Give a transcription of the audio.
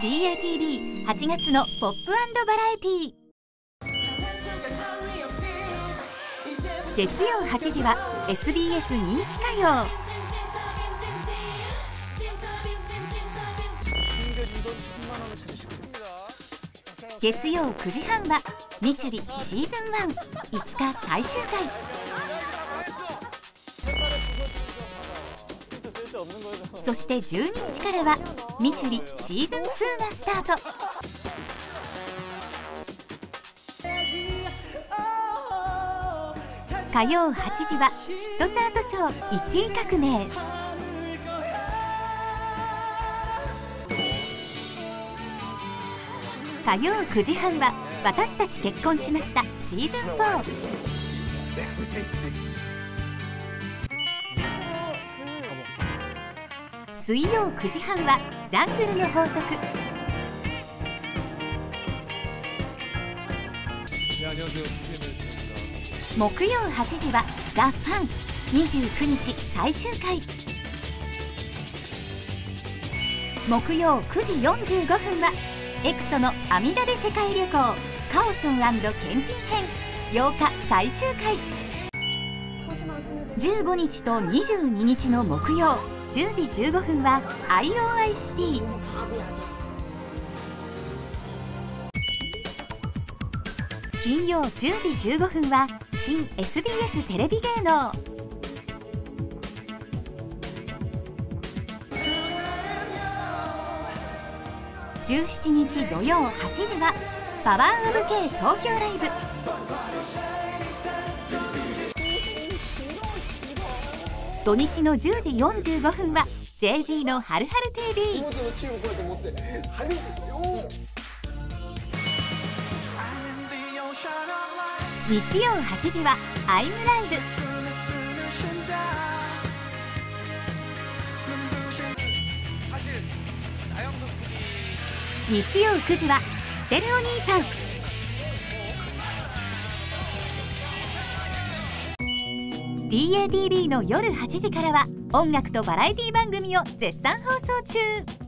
DATV8 月のポップバラエティ月曜8時は SBS 人気歌謡。月曜9時半は「みちりシーズン15日最終回。そして12日からは「みちりシーズン2」がスタート。火曜8時はヒットチャートショー1位革命。火曜9時半は私たち結婚しましたシーズン4水曜9時半はジャングルの法則。木曜8時はザ・ファン。29日最終回。木曜9時45分はエクソの阿弥陀で世界旅行カオションケンティ編。8日最終回。15日と22日の木曜10時15分は IOI シティ。金曜10時15分は新 SBS テレビ芸能。17日土曜8時はパワーオブ K 東京ライブ。土日の10時45分は JG のはるはる TV 日曜8時は「アイムライブ」日曜9時は「知ってるお兄さん」DATV の夜8時からは音楽とバラエティ番組を絶賛放送中。